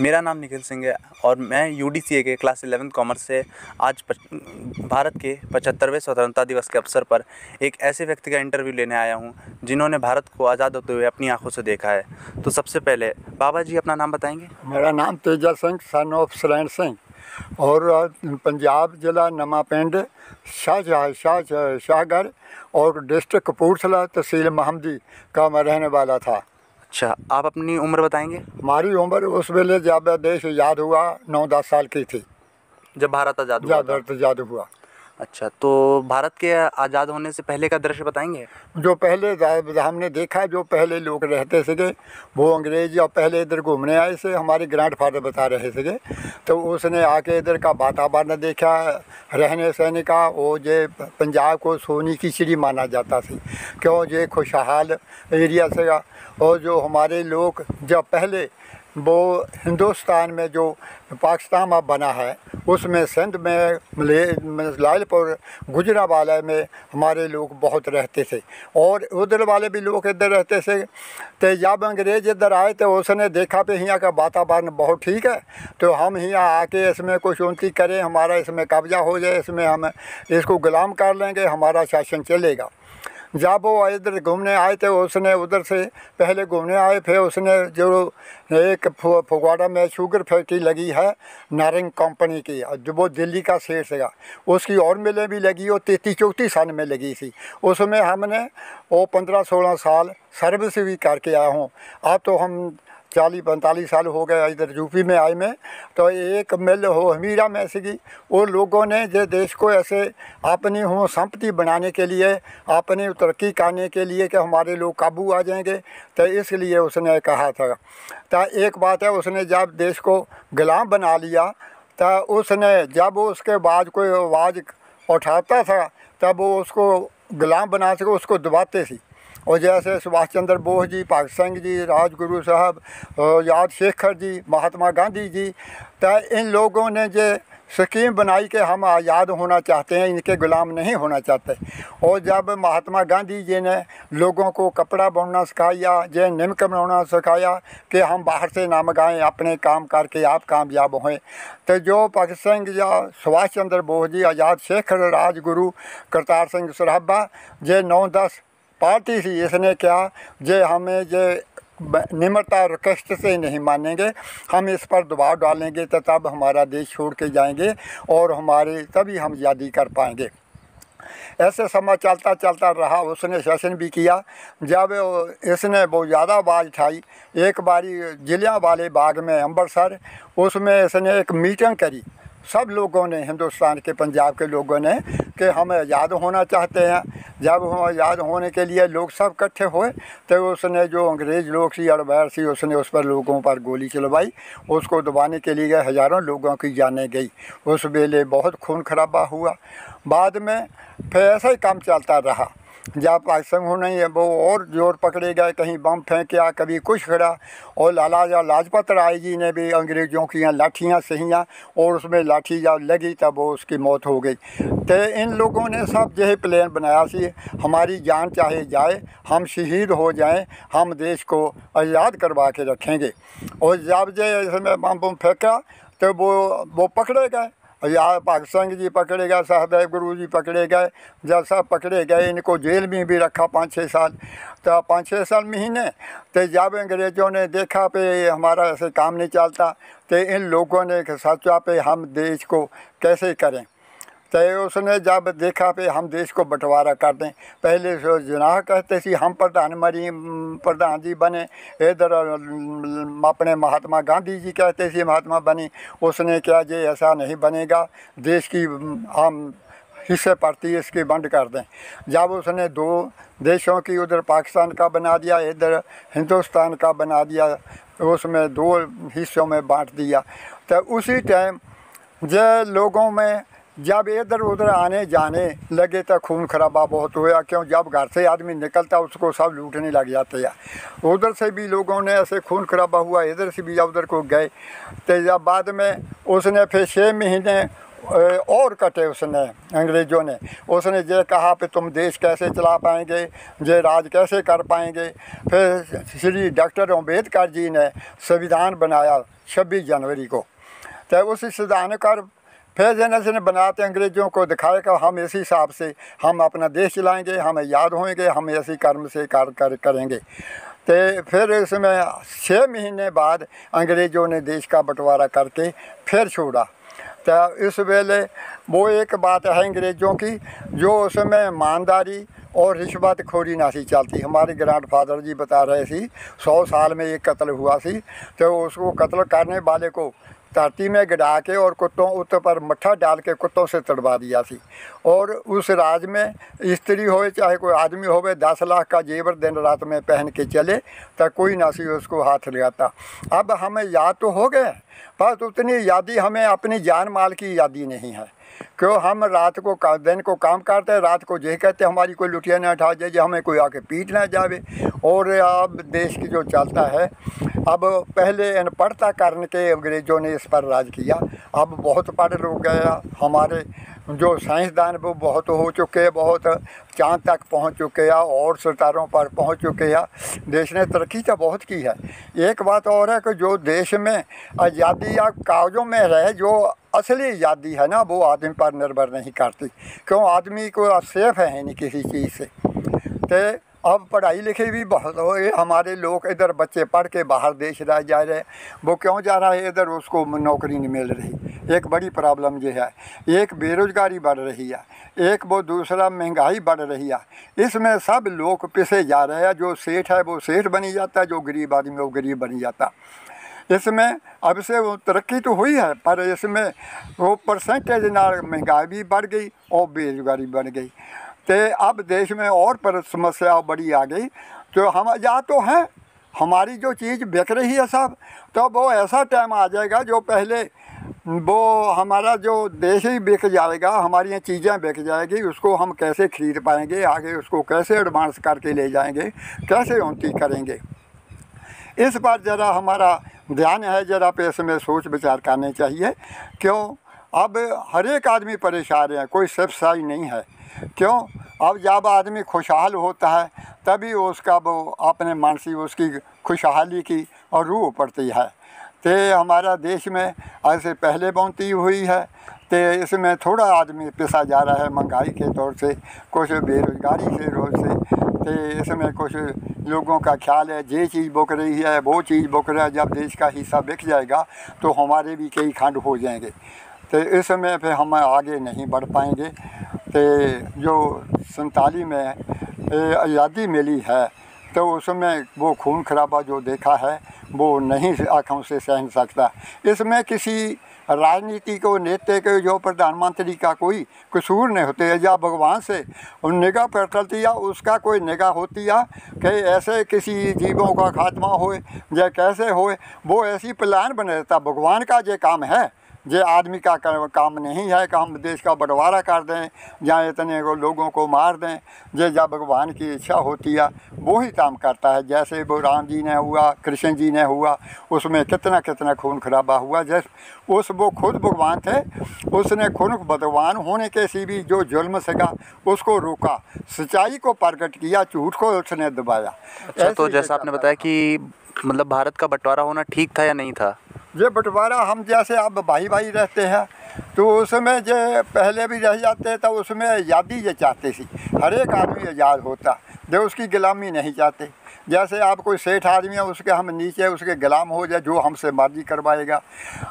मेरा नाम निखिल सिंह है और मैं यू डी सी ए के क्लास इलेवेंथ कॉमर्स से आज पच, भारत के पचहत्तरवें स्वतंत्रता दिवस के अवसर पर एक ऐसे व्यक्ति का इंटरव्यू लेने आया हूँ जिन्होंने भारत को आज़ाद होते हुए अपनी आँखों से देखा है। तो सबसे पहले बाबा जी अपना नाम बताएँगे? मेरा नाम तेजा सिंह सन ऑफ़ सलैंड सिंह। और पंजाब ज़िला नमा पिंड शाहजहा शाह शाहगढ़ और डिस्ट्रिक्ट कपूरथला तहसील महमदी का मैं रहने वाला था। अच्छा आप अपनी उम्र बताएँगे? हमारी उम्र उस वेले जब देश आज़ाद हुआ नौ दस साल की थी। जब भारत आज़ाद हुआ भारत आज़ाद हुआ। अच्छा तो भारत के आज़ाद होने से पहले का दृश्य बताएँगे? जो पहले हमने देखा जो पहले लोग रहते थे वो अंग्रेज़ और पहले इधर घूमने आए से हमारे ग्रैंड फादर बता रहे थे तो उसने आके इधर का वातावरण देखा, रहने सहने का, वो जे पंजाब को सोनी की चिड़ी माना जाता थी क्यों? ये खुशहाल एरिया से और जो हमारे लोग जब पहले वो हिंदुस्तान में जो पाकिस्तान अब बना है, उसमें सिंध में लालपुर गुजरा वाले में हमारे लोग बहुत रहते थे। और उधर वाले भी लोग इधर रहते थे तो जब अंग्रेज़ इधर आए तो उसने देखा पे यहाँ का वातावरण बहुत ठीक है तो हम यहाँ आके इसमें कुछ उन्नति करें, हमारा इसमें कब्जा हो जाए, इसमें हम इसको गुलाम कर लेंगे, हमारा शासन चलेगा। जब वो इधर घूमने आए थे, उसने उधर से पहले घूमने आए, फिर उसने जो एक फगवाड़ा में शुगर फैक्ट्री लगी है, नारंग कंपनी की जो वो दिल्ली का शेर था उसकी और मिलें भी लगी, वो तेतीस चौंतीस साल में लगी थी। उसमें हमने, वो पंद्रह सोलह साल सर्विस भी करके आया हूँ। अब तो हम चालीस, पैंतालीस साल हो गए इधर यूपी में आए में। तो एक मिल हो हमीरा में सी वो लोगों ने जो देश को ऐसे अपनी हो संपत्ति बनाने के लिए अपनी तरक्की करने के लिए कि हमारे लोग काबू आ जाएँगे तो इसलिए उसने कहा था। तो एक बात है, उसने जब देश को गुलाम बना लिया तो उसने जब उसके बाद कोई आवाज़ उठाता था, तब वो उसको गुलाम बना सके, उसको दबाते थी। और जैसे सुभाष चंद्र बोस जी, भगत सिंह जी, राजगुरु साहब याद शेखर जी, महात्मा गांधी जी तो इन लोगों ने जो स्कीम बनाई कि हम आज़ाद होना चाहते हैं, इनके गुलाम नहीं होना चाहते। और जब महात्मा गांधी जी ने लोगों को कपड़ा बुनना सिखाया, जे निमक बनाना सिखाया कि हम बाहर से ना मंगाएँ अपने काम करके आप कामयाब हों तो जो भगत सिंह या सुभाष चंद्र बोस जी, आज़ाद शेखर राजगुरु करतार सिंह सराभा जे नौ दस पार्टी थी, इसने क्या? जे हमें जे निम्रता रिक्वेस्ट से नहीं मानेंगे, हम इस पर दबाव डालेंगे तो तब हमारा देश छोड़ के जाएँगे और हमारे, तभी हम आज़ादी कर पाएँगे। ऐसे समय चलता चलता रहा, उसने सेशन भी किया। जब इसने बहुत ज़्यादा आवाज़ उठाई, एक बारी जिलिया वाले बाग में अम्बरसर उसमें इसने एक मीटिंग करी। सब लोगों ने, हिंदुस्तान के, पंजाब के लोगों ने, कि हम आज़ाद होना चाहते हैं। जब हम आज़ाद होने के लिए लोग सब इकट्ठे हुए तो उसने जो अंग्रेज़ लोग सी अड़बैर सी, उसने उस पर लोगों पर गोली चलवाई। उसको दबाने के लिए हज़ारों लोगों की जाने गई। उस वेले बहुत खून खराबा हुआ। बाद में फिर ऐसा ही काम चलता रहा। जब पाकिस्तान नहीं है, वो और ज़ोर पकड़े गए, कहीं बम फेंका कभी कुछ खड़ा और लाला या लाजपत राय जी ने भी अंग्रेज़ों की लाठियाँ सहियाँ, और उसमें लाठी जब लगी, तब वो उसकी मौत हो गई। तो इन लोगों ने सब यही प्लान बनाया सी, हमारी जान चाहे जाए, हम शहीद हो जाएँ, हम देश को आज़ाद करवा के रखेंगे। और जब जो इसमें बम बम फेंका तो वो वो पकड़े गए या भगत सिंह जी पकड़े गए, सहदेव गुरु जी पकड़े गए। जब सब पकड़े गए, इनको जेल में भी रखा पाँच छः साल। तो पाँच छः साल महीने तो जब अंग्रेज़ों ने देखा पे हमारा ऐसे काम नहीं चलता तो इन लोगों ने सोचा पे हम देश को कैसे करें? तो उसने जब देखा पे हम देश को बंटवारा कर दें, पहले जो जनाह कहते थे, हम प्रधानमंत्री प्रधान जी बने, इधर अपने महात्मा गांधी जी कहते थे, महात्मा बने। उसने क्या जे, ऐसा नहीं बनेगा, देश की, हम हिस्से पड़ती इसकी बंद कर दें। जब उसने दो देशों की, उधर पाकिस्तान का बना दिया, इधर हिंदुस्तान का बना दिया, उसमें दो हिस्सों में बांट दिया। तो उसी टाइम जो लोगों में जब इधर उधर आने जाने लगे तो खून खराबा बहुत हुआ। क्यों? जब घर से आदमी निकलता, उसको सब लूटने लग जाते हैं। उधर से भी लोगों ने ऐसे खून खराबा हुआ, इधर से भी उधर को गए तो जब बाद में उसने फिर छः महीने और कटे उसने, अंग्रेज़ों ने। उसने ये कहा कि तुम देश कैसे चला पाएँगे? ये राज कैसे कर पाएँगे? फिर श्री डॉक्टर अंबेडकर जी ने संविधान बनाया छब्बीस जनवरी को। तो उस संविधान कर फिर जनस ने बनाते अंग्रेज़ों को दिखाया कि हम इसी हिसाब से हम अपना देश चलाएँगे हमें याद होंगे हम ऐसी कर्म से कार्य कर, करेंगे। तो फिर इसमें छः महीने बाद अंग्रेज़ों ने देश का बंटवारा करके फिर छोड़ा। तो इस वेले वो एक बात है अंग्रेज़ों की जो उसमें ईमानदारी और रिश्वत खोरी ना सी चलती। हमारे ग्रैंड फादर जी बता रहे थे सौ साल में एक कत्ल हुआ सी तो उसको कत्ल करने वाले को धरती में गिरा के और कुत्तों उत पर मट्ठा डाल के कुत्तों से तड़वा दिया सी और उस राज में स्त्री हो चाहे कोई आदमी हो दस लाख का जेवर दिन रात में पहन के चले तो कोई ना सी उसको हाथ लगाता अब हमें याद तो हो गए, बस उतनी यादी हमें अपनी जान माल की यादी नहीं है। क्यों? हम रात को दिन को काम करते हैं, रात को ये कहते हमारी कोई लुटिया ना उठा जाए हमें कोई आके पीट ना जावे। और अब देश की जो चलता है अब पहले अनपढ़ता कारण के अंग्रेज़ों ने इस पर राज किया। अब बहुत पढ़ लोग गया। हमारे जो साइंसदान वो बहुत हो चुके हैं बहुत चाँद तक पहुँच चुके हैं और सितारों पर पहुँच चुके हैं देश ने तरक्की तो बहुत की है। एक बात और है कि जो देश में आज़ादी या कागजों में रहे, जो असली आज़ादी है ना, वो आदमी पर निर्भर नहीं करती। क्यों? आदमी को सेफ़ है नहीं किसी चीज़ से। तो अब पढ़ाई लिखाई भी बहुत हो हमारे लोग इधर बच्चे पढ़ के बाहर देश रह जा रहे वो क्यों जा रहा है? इधर उसको नौकरी नहीं मिल रही। एक बड़ी प्रॉब्लम ये है, एक बेरोज़गारी बढ़ रही है, एक वो दूसरा महँगाई बढ़ रही है। इसमें सब लोग पिसे जा रहे हैं। जो सेठ है, वो सेठ बनी जाता है, जो गरीब आदमी वो गरीब बनी जाता इसमें अब से वो तरक्की तो हुई है, पर इसमें वो परसेंटेज ना महँगाई भी बढ़ गई और बेरोज़गारी बढ़ गई। तो अब देश में और पर समस्या बड़ी आ गई। तो हम या तो हैं, हमारी जो चीज़ बिक रही है सब तो वो ऐसा टाइम आ जाएगा जो पहले वो हमारा जो देश ही बिक जाएगा, हमारी ये चीज़ें बिक जाएगी, उसको हम कैसे खरीद पाएँगे, आगे उसको कैसे एडवांस करके ले जाएँगे, कैसे उन्नति करेंगे। इस पर ज़रा हमारा ध्यान है, ज़रा पे इसमें सोच विचार करने चाहिए। क्यों? अब हर एक आदमी परेशान है, कोई सफसाई नहीं है। क्यों? अब जब आदमी खुशहाल होता है, तभी उसका वो अपने मन से उसकी खुशहाली की और रूह पड़ती है। तो हमारा देश में ऐसे पहले बोनती हुई है। तो इसमें थोड़ा आदमी पिसा जा रहा है महँगाई के तौर से, कुछ बेरोज़गारी के रोज से। तो इसमें कुछ लोगों का ख्याल है ये चीज़ बुक रही है, वो चीज़ बुक रहा है, जब देश का हिस्सा बिक जाएगा तो हमारे भी कई खंड हो जाएँगे। तो इसमें फिर हम आगे नहीं बढ़ पाएँगे। जो संताली में आज़ादी मिली है तो उसमें वो खून खराबा जो देखा है, वो नहीं आँखों से सहन सकता। इसमें किसी राजनीति को, नेता के, जो प्रधानमंत्री का कोई कसूर नहीं होते, या भगवान से निगाह पर चलती या उसका कोई निगाह होती है कि ऐसे किसी जीवों का खात्मा हो या कैसे हो वो ऐसी प्लान बने रहता भगवान का जो काम है ये आदमी का काम नहीं है कि हम देश का बंटवारा कर दें या इतने को लोगों को मार दें ये जब भगवान की इच्छा होती है वो ही काम करता है। जैसे वो राम जी ने हुआ कृष्ण जी ने हुआ उसमें कितना कितना खून खराबा हुआ। जैसे उस वो खुद भगवान थे उसने खुद भगवान होने के सी भी जो जुल्म सका उसको रोका। सच्चाई को प्रकट किया झूठ को उसने दबाया। अच्छा तो जैसा आपने बताया कि मतलब भारत का बंटवारा होना ठीक था या नहीं था? ये बंटवारा हम जैसे अब भाई भाई रहते हैं तो उसमें जो पहले भी रह जाते तो उसमें आज़ादी ये चाहते थी। हर एक आदमी आज़ाद होता, जो उसकी गुलामी नहीं चाहते। जैसे आप कोई सेठ आदमी है, उसके हम नीचे, उसके गुलाम हो जाए, जो हमसे मर्ज़ी करवाएगा।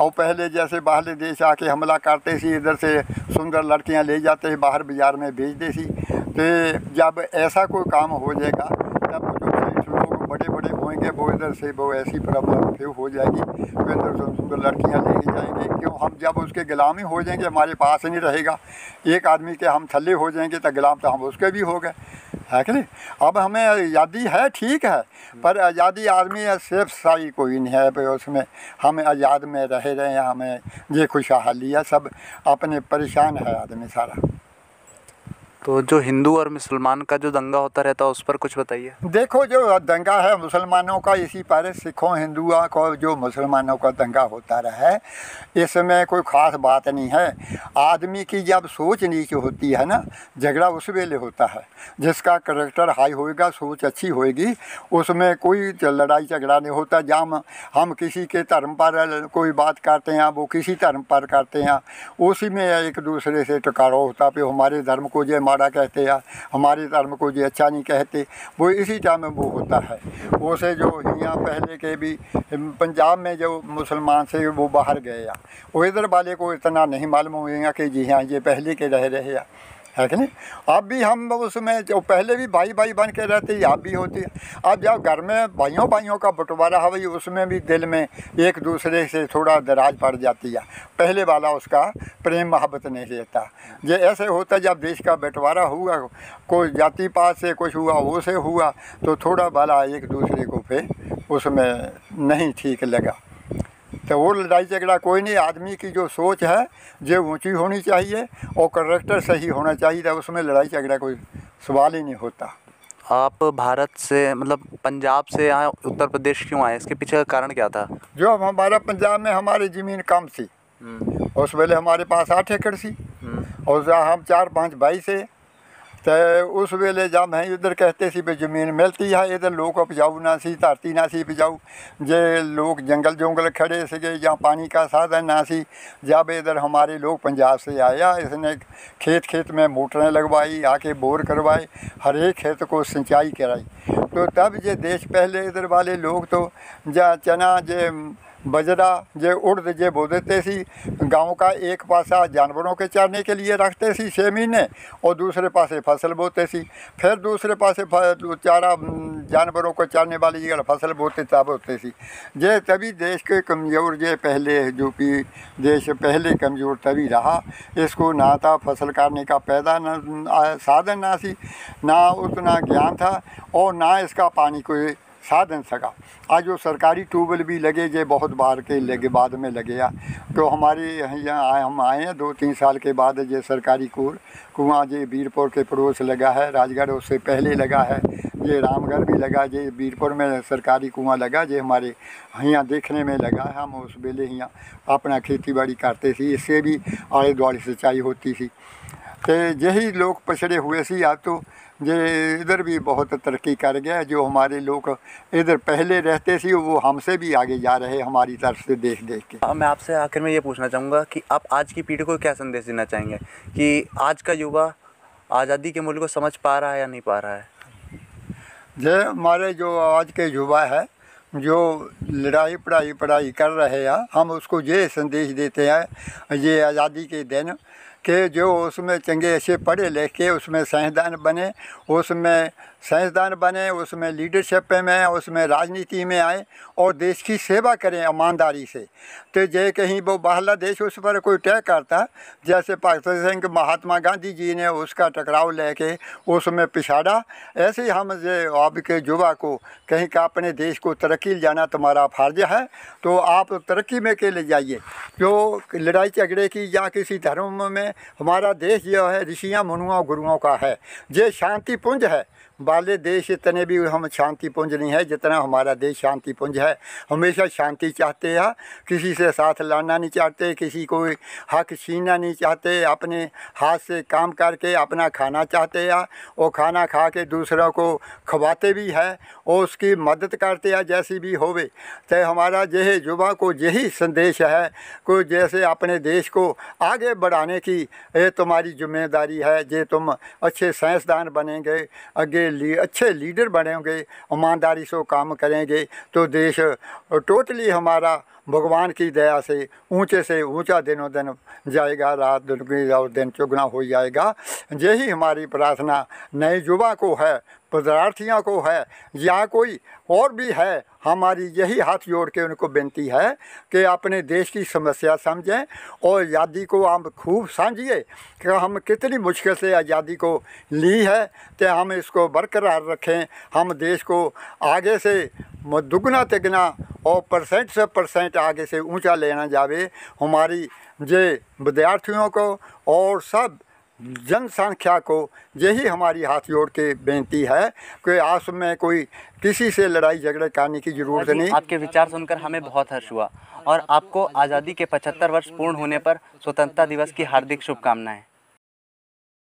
और पहले जैसे बाहर देश आके हमला करते थे, इधर से सुंदर लड़कियाँ ले जाते बाहर बाज़ार में दे थी। तो जब ऐसा कोई काम हो जाएगा, तब जो सेठ लोग बड़े बड़े होंगे वो इधर से, वो ऐसी प्रॉब्लम हो जाएगी। तो इधर से सुंदर लड़कियाँ लेके जाएँगे। क्यों? हम जब उसके गुलामी हो जाएँगे, हमारे पास नहीं रहेगा। एक आदमी के हम थल्ले हो जाएँगे तो गुलाम तो हम उसके भी हो गए। है कि नहीं? अब हमें आज़ादी है, ठीक है, पर आज़ादी आदमी है, सिर्फ़ साई कोई नहीं है उसमें। हम आज़ाद में रह रहे हैं, हमें ये खुशहाली है, सब अपने परेशान है आदमी सारा। तो जो हिंदू और मुसलमान का जो दंगा होता रहता है, उस पर कुछ बताइए। देखो, जो दंगा है मुसलमानों का, इसी पर सिखों हिंदुओं को जो मुसलमानों का दंगा होता रहा है इसमें कोई ख़ास बात नहीं है। आदमी की जब सोच नीच होती है ना, झगड़ा उस वेले होता है। जिसका करेक्टर हाई होएगा, सोच अच्छी होएगी, उसमें कोई लड़ाई झगड़ा नहीं होता। जब हम किसी के धर्म पर कोई बात करते हैं, वो किसी धर्म पर करते हैं, उसी में एक दूसरे से टकराव होता पे हमारे धर्म को जो माड़ा कहते या हमारे धर्म को जो अच्छा नहीं कहते। वो इसी टाइम में वो होता है। वो से जो यहाँ पहले के भी पंजाब में जो मुसलमान से वो बाहर गए। या वो इधर वाले को इतना नहीं मालूम हुएगा कि जी हाँ ये पहले के रह रहे हैं। है कि नहीं? अब भी हम उसमें जो पहले भी भाई भाई बन के रहते, अब भी होती है। अब जब घर में भाइयों भाइयों का बंटवारा है उसमें भी दिल में एक दूसरे से थोड़ा दराज पड़ जाती है। पहले वाला उसका प्रेम मोहब्बत नहीं रहता। ये ऐसे होता जब देश का बंटवारा हुआ, कोई जाति पात से कुछ हुआ, वो से हुआ तो थोड़ा वाला एक दूसरे को फिर उसमें नहीं ठीक लगा। तो वो लड़ाई झगड़ा कोई नहीं आदमी की जो सोच है जो ऊँची होनी चाहिए और करेक्टर सही होना चाहिए तो उसमें लड़ाई झगड़ा कोई सवाल ही नहीं होता। आप भारत से मतलब पंजाब से यहाँ उत्तर प्रदेश क्यों आए? इसके पीछे का कारण क्या था? जो हमारा पंजाब में हमारी ज़मीन कम थी। हम्म। उस वेले हमारे पास आठ एकड़ थी। हम्म। और हम चार पाँच भाई से तो उस वेले जब मैं इधर कहते सी भी ज़मीन मिलती है, इधर लोग उपजाऊ ना सी, धरती ना सी उपजाऊ। जे लोग जंगल जंगल खड़े सके या पानी का साधन ना सी, जब इधर हमारे लोग पंजाब से आया, इसने खेत खेत में मोटरें लगवाई, आके बोर करवाए हर एक खेत को सिंचाई कराई। तो तब जे देश पहले इधर वाले लोग तो जा चना जे बजरा जे उड़द जे बो देते सी, गाँव का एक पासा जानवरों के चरने के लिए रखते सी छः महीने, और दूसरे पासे फ़सल बोते सी। फिर दूसरे पासे चारा जानवरों को चरने वाली जगह फ़सल बोते तब होते सी। जे तभी देश के कमज़ोर, जे पहले जो कि देश पहले कमज़ोर तभी रहा। इसको ना था फ़सल काटने का पैदा न साधन ना सी, ना उतना ज्ञान था, और ना इसका पानी कोई साधन सका। आज वो सरकारी ट्यूबवेल भी लगे जे, बहुत बार के लगे, बाद में लगे आ तो हमारे यहाँ हम आए हैं दो तीन साल के बाद ये सरकारी कुर, कुआँ जे बीरपुर के पड़ोस लगा है, राजगढ़ उससे पहले लगा है ये रामगढ़ भी लगा, जे बीरपुर में सरकारी कुआँ लगा, जे हमारे यहाँ देखने में लगा है, हम उस वेले यहाँ अपना खेती बाड़ी करते थे, इससे भी आड़े द्वाड़े सिंचाई होती थी। तो यही लोग पछड़े हुए सी अब तो ये इधर भी बहुत तरक्की कर गया जो हमारे लोग इधर पहले रहते थे वो हमसे भी आगे जा रहे हमारी तरफ़ से देख देख के। अब मैं आपसे आखिर में ये पूछना चाहूँगा कि आप आज की पीढ़ी को क्या संदेश देना चाहेंगे? कि आज का युवा आज़ादी के मूल्य को समझ पा रहा है या नहीं पा रहा है? जो हमारे जो आज के युवा है जो लड़ाई पढ़ाई पढ़ाई कर रहे हैं हम उसको ये संदेश देते हैं ये आज़ादी के दिन कि जो उसमें चंगे अच्छे पढ़े लिखे, उसमें साइंसदान बने, उसमें साइंसदान बने, उसमें लीडरशिप में, उसमें राजनीति में आए और देश की सेवा करें ईमानदारी से। तो जे कहीं वो बाहला देश, उस पर कोई तय करता, जैसे भगत सिंह, महात्मा गांधी जी ने उसका टकराव लेके उसमें पिछाड़ा, ऐसे ही हम जे आपके युवा को कहीं का अपने देश को तरक्की ले जाना तुम्हारा फ़र्ज़ है तो आप तरक्की में के ले जाइए। जो लड़ाई झगड़े की या किसी धर्म में हमारा देश जो है ऋषियाँ मुनुओं गुरुओं का है। ये शांति पुंज है। वाले देश इतने भी हम शांति पुंज नहीं है, जितना हमारा देश शांति पुंज है। हमेशा शांति चाहते हैं, किसी से साथ लड़ना नहीं चाहते, किसी को हक छीनना नहीं चाहते, अपने हाथ से काम करके अपना खाना चाहते हैं, और खाना खा के दूसरों को खवाते भी है, और उसकी मदद करते हैं, जैसी भी होवे। तो हमारा यह युवा को यही संदेश है को जैसे अपने देश को आगे बढ़ाने की, ये तुम्हारी ज़िम्मेदारी है जे तुम अच्छे साइंसदान बनेंगे आगे ली, अच्छे लीडर बनेंगे ईमानदारी से काम करेंगे तो देश टोटली हमारा भगवान की दया से ऊँचे से ऊँचा दिनों दिन जाएगा रात दिन और दिन चुगना हो जाएगा। यही हमारी प्रार्थना नए युवा को है पदार्थियों को है या कोई और भी है हमारी यही हाथ जोड़ के उनको बेनती है कि अपने देश की समस्या समझें और आज़ादी को हम खूब समझिए कि हम कितनी मुश्किल से आज़ादी को ली है तो हम इसको बरकरार रखें। हम देश को आगे से दुगना तिगना और परसेंट से परसेंट आगे से ऊँचा लेना जावे। हमारी जे विद्यार्थियों को और सब जनसंख्या को यही हमारी हाथ जोड़ के बेनती है कि आस में कोई किसी से लड़ाई झगड़े करने की ज़रूरत नहीं। आपके विचार सुनकर हमें बहुत हर्ष हुआ और आपको आज़ादी के 75 वर्ष पूर्ण होने पर स्वतंत्रता दिवस की हार्दिक शुभकामनाएँ।